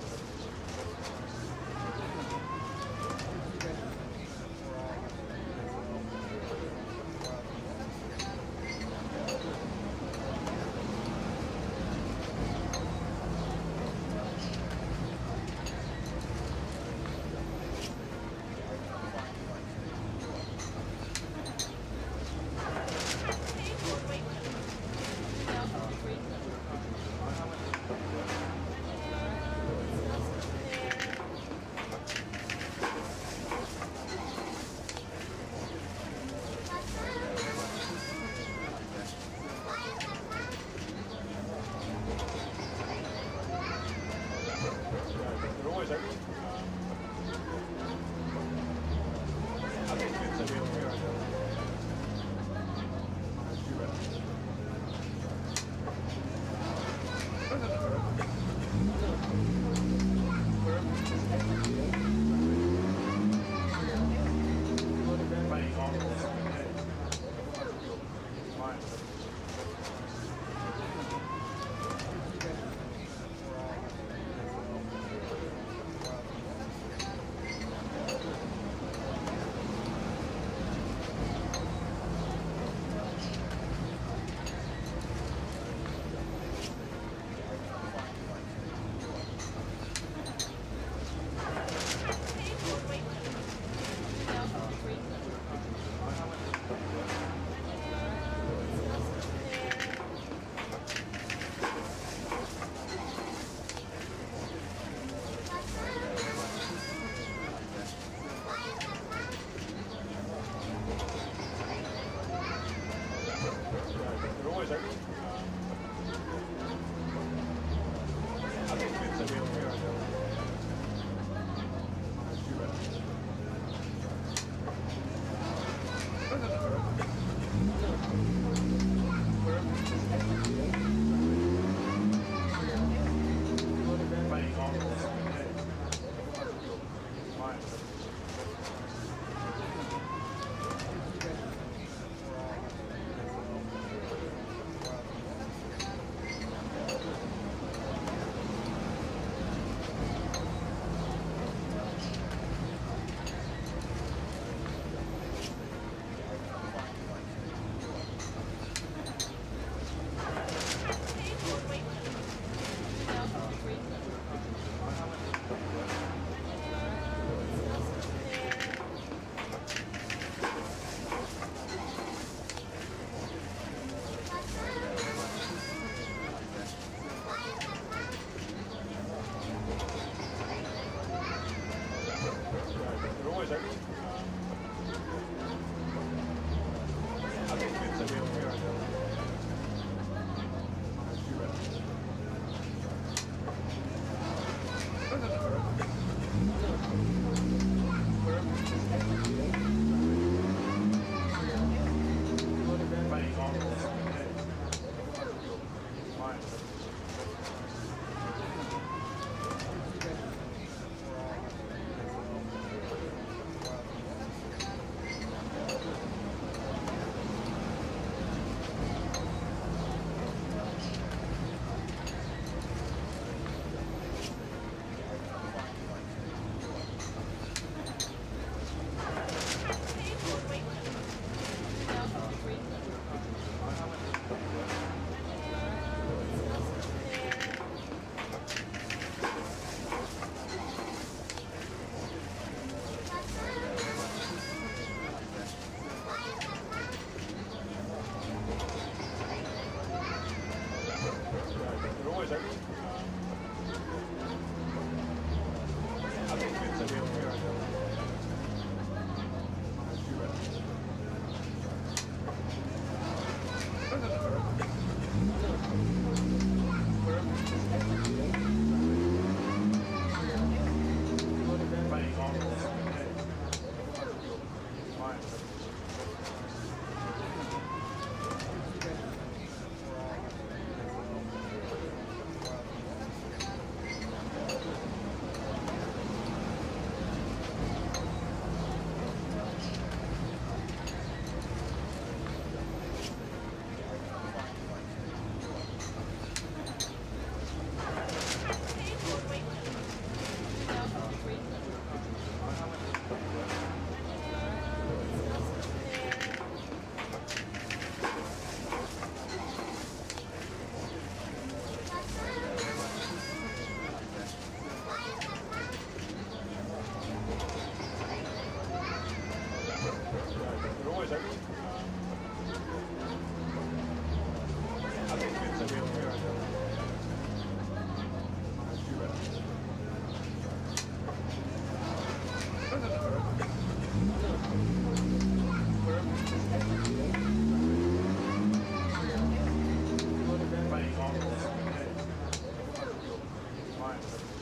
time. times.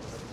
time.